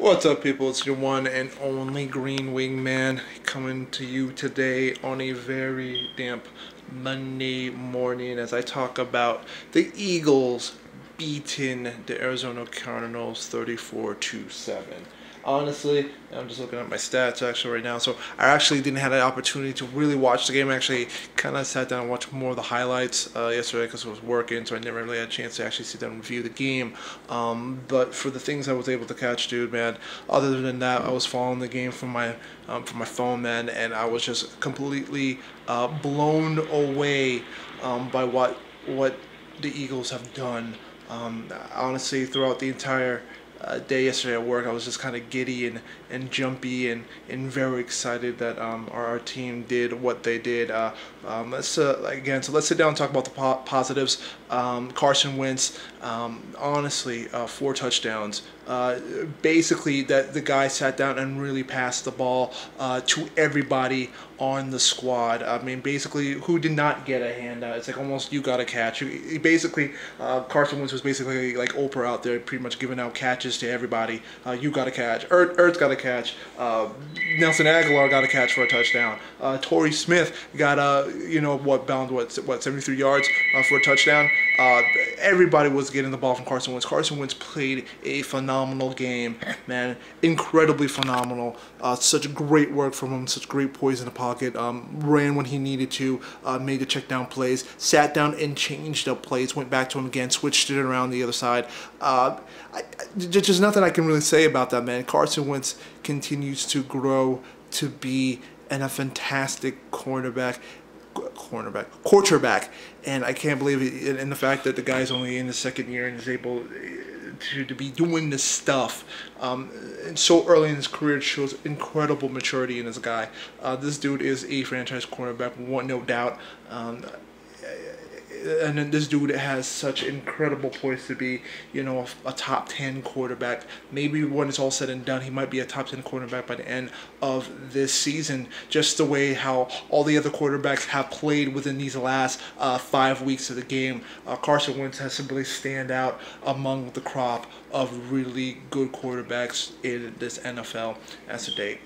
What's up, people? It's your one and only Green Wing Man coming to you today on a very damp Monday morning as I talk about the Eagles beating the Arizona Cardinals 34 7 honestly, I'm just looking at my stats actually right now. So I actually didn't have an opportunity to really watch the game. I actually kind of sat down and watched more of the highlights uh, yesterday because I was working, so I never really had a chance to actually sit down and review the game. Um, but for the things I was able to catch, dude, man, other than that, I was following the game from my um, from my phone, man, and I was just completely uh, blown away um, by what what the Eagles have done. Um, honestly, throughout the entire uh, day yesterday at work, I was just kind of giddy and, and jumpy and, and very excited that um, our, our team did what they did. Uh, um, let's uh, again, so let's sit down and talk about the po positives. Um, Carson Wentz, um, honestly, uh, four touchdowns. Uh, basically, that the guy sat down and really passed the ball uh, to everybody on the squad. I mean, basically, who did not get a handout? It's like almost you got a catch. He, basically, uh, Carson Wentz was basically like Oprah out there, pretty much giving out catches to everybody. Uh, you got a catch. Ertz, Ertz got a catch. Uh, Nelson Agholor got a catch for a touchdown. Torrey Smith got a, you know, what bound what what 73 yards for a touchdown. Everybody was getting the ball from Carson Wentz. Carson Wentz played a phenomenal game, man, incredibly phenomenal. Uh, such great work from him, such great poise in the pocket. Um, ran when he needed to, uh, made the check down plays, sat down and changed up plays, went back to him again, switched it around the other side. Uh, I, just nothing I can really say about that, man. Carson Wentz continues to grow to be and a fantastic cornerback cornerback, quarterback, and I can't believe it. And the fact that the guy's only in the second year and is able to, to be doing this stuff um, and so early in his career it shows incredible maturity in this guy. Uh, this dude is a franchise cornerback, one no doubt. Um, and then this dude has such incredible poise to be, you know, a, a, top 10 quarterback. Maybe when it's all said and done, he might be a top 10 quarterback by the end of this season. Just the way how all the other quarterbacks have played within these last uh, five weeks of the game. Uh, Carson Wentz has simply stand out among the crop of really good quarterbacks in this NFL as a date.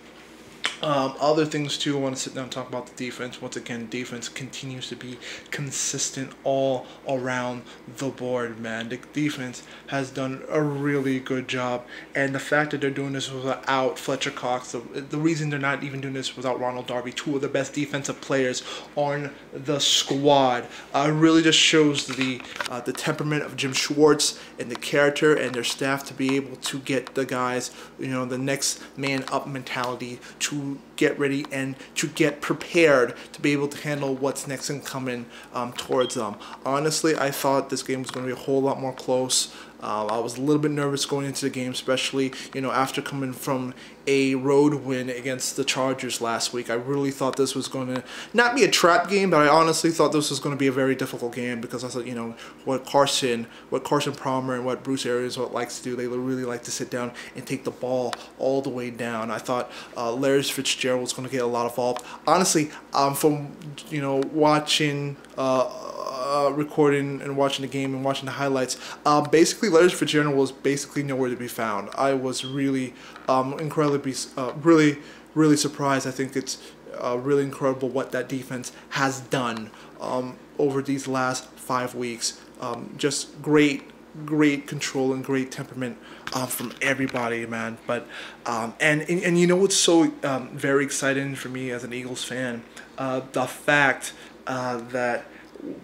Um, other things too, I want to sit down and talk about the defense. Once again, defense continues to be consistent all around the board, man. The defense has done a really good job, and the fact that they're doing this without Fletcher Cox, the, the reason they're not even doing this without Ronald Darby, two of the best defensive players on the squad, uh, really just shows the uh, the temperament of Jim Schwartz and the character and their staff to be able to get the guys, you know, the next man up mentality to get ready and to get prepared to be able to handle what's next and coming um, towards them. Honestly, I thought this game was going to be a whole lot more close. Uh, I was a little bit nervous going into the game, especially you know after coming from a road win against the Chargers last week. I really thought this was going to not be a trap game, but I honestly thought this was going to be a very difficult game because I thought you know what Carson, what Carson Palmer, and what Bruce Arians what likes to do. They really like to sit down and take the ball all the way down. I thought uh, Larry Fitzgerald was going to get a lot of involved. Honestly, um, from you know watching. Uh, uh, recording and watching the game and watching the highlights, uh, basically Fitzgerald was basically nowhere to be found. I was really um, incredibly, uh, really, really surprised. I think it's uh, really incredible what that defense has done um, over these last five weeks. Um, just great, great control and great temperament um, from everybody, man. But um, and, and, and you know what's so um, very exciting for me as an Eagles fan, uh, the fact uh, that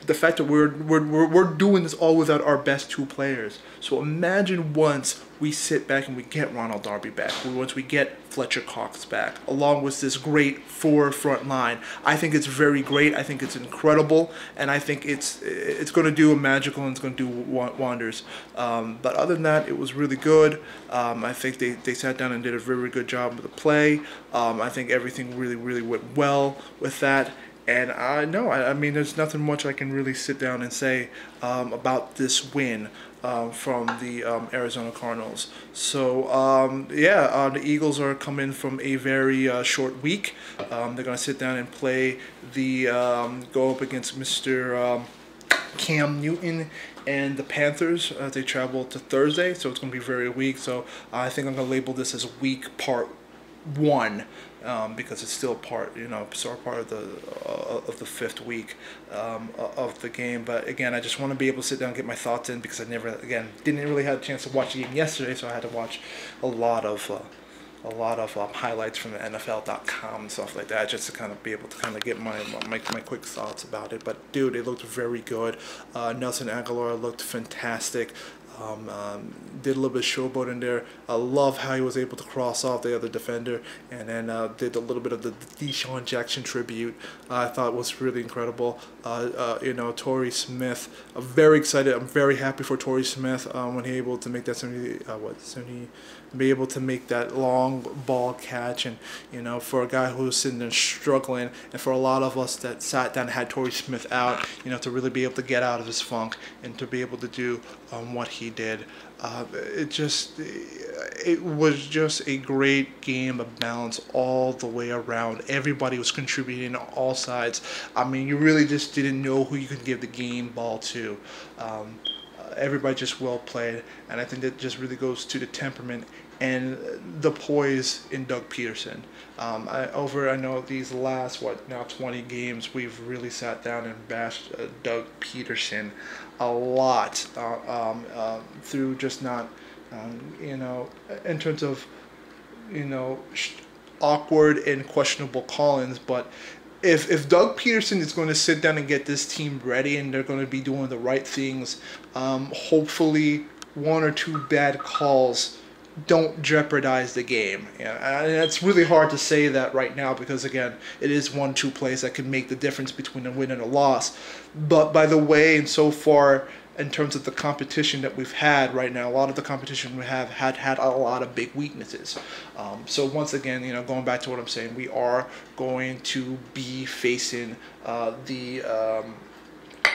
the fact that we're, we're, we're, doing this all without our best two players. So imagine once we sit back and we get Ronald Darby back, once we get Fletcher Cox back, along with this great four front line. I think it's very great. I think it's incredible, and I think it's it's going to do a magical and it's going to do wonders. Um, but other than that, it was really good. Um, I think they, they sat down and did a very good job with the play. Um, I think everything really, really went well with that. And I know, I, I, mean, there's nothing much I can really sit down and say um, about this win um, from the um, Arizona Cardinals. So, um, yeah, uh, the Eagles are coming from a very uh, short week. Um, they're going to sit down and play the, um, go up against Mr. Cam Newton and the Panthers. Uh, they travel to Thursday, so it's going to be very weak. So I think I'm going to label this as week part one um, because it's still part, you know, sort of part of the uh, of the fifth week um, of the game. But again, I just want to be able to sit down and get my thoughts in because I never, again, didn't really have a chance to watch the game yesterday, so I had to watch a lot of. Uh, a lot of um, highlights from the NFL.com and stuff like that, just to kind of be able to kind of get my, my my quick thoughts about it. But dude, it looked very good. Uh, Nelson Agholor looked fantastic. Um, um, did a little bit of showboat in there. I love how he was able to cross off the other defender and then uh, did a little bit of the DeSean Jackson tribute. Uh, I thought was really incredible. Uh, uh you know, Torrey Smith. I'm very excited. I'm very happy for Torrey Smith um, when he able to make that 70, uh, what, 70, be able to make that long ball catch and you know for a guy who's sitting there struggling and for a lot of us that sat down and had Torrey Smith out you know to really be able to get out of his funk and to be able to do um, what he did. Uh, it just it was just a great game of balance all the way around. Everybody was contributing on all sides. I mean you really just didn't know who you could give the game ball to. Um, everybody just well played, and I think that just really goes to the temperament and the poise in Doug Pederson. Um, I, over I know these last what now 20 games, we've really sat down and bashed uh, Doug Pederson a lot uh, um, uh, through just not um, you know in terms of you know awkward and questionable callings, but if if Doug Pederson is going to sit down and get this team ready and they're going to be doing the right things, um, hopefully one or two bad calls don't jeopardize the game. Yeah, and it's really hard to say that right now because again, it is one two plays that can make the difference between a win and a loss. But by the way, and so far in terms of the competition that we've had right now, a lot of the competition we have had had a lot of big weaknesses. Um, so once again, you know, going back to what I'm saying, we are going to be facing uh, the um,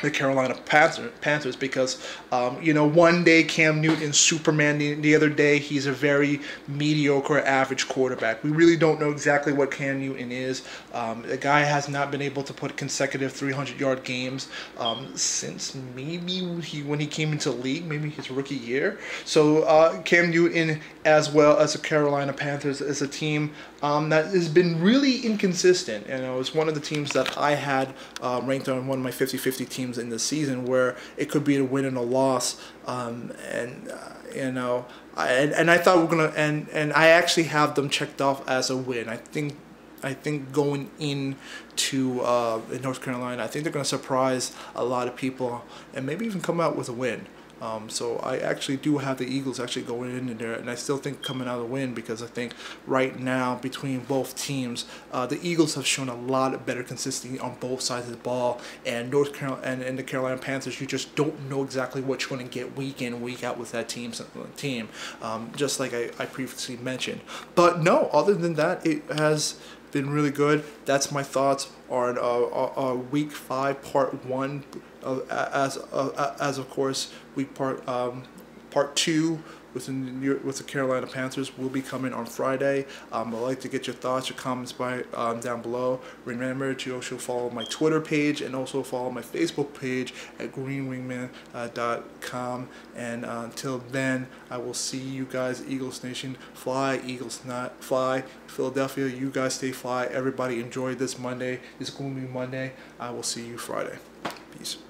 the Carolina Panthers because, um, you know, one day Cam Newton, Superman, the, the, other day he's a very mediocre, average quarterback. We really don't know exactly what Cam Newton is. Um, the guy has not been able to put consecutive 300 yard games um, since maybe he when he came into the league, maybe his rookie year. So uh, Cam Newton, as well as the Carolina Panthers, is a team um, that has been really inconsistent. And it was one of the teams that I had uh, ranked on one of my 50-50 teams in the season where it could be a win and a loss. Um, and uh, you know, I, and, and I thought we are gonna and and I actually have them checked off as a win. I think I think going in to uh, North Carolina, I think they're going to surprise a lot of people and maybe even come out with a win. Um, so I actually do have the Eagles actually going in there, and I still think coming out of the win because I think right now between both teams, uh, the Eagles have shown a lot of better consistency on both sides of the ball, and North Carolina and, and the Carolina Panthers, you just don't know exactly what you're going to get week in week out with that team. Team, um, just like I, I previously mentioned. But no, other than that, it has been really good. That's my thoughts on uh, uh, week five, part one uh, as uh, as of course week part um, part two with the with the Carolina Panthers will be coming on Friday. Um, I'd like to get your thoughts, your comments by um, down below. Remember to also follow my Twitter page and also follow my Facebook page at greenwingman.com. and uh, until then, I will see you guys, Eagles Nation. Fly, Eagles not fly. Philadelphia, you guys stay fly. Everybody enjoy this Monday, this gloomy Monday. I will see you Friday. Peace.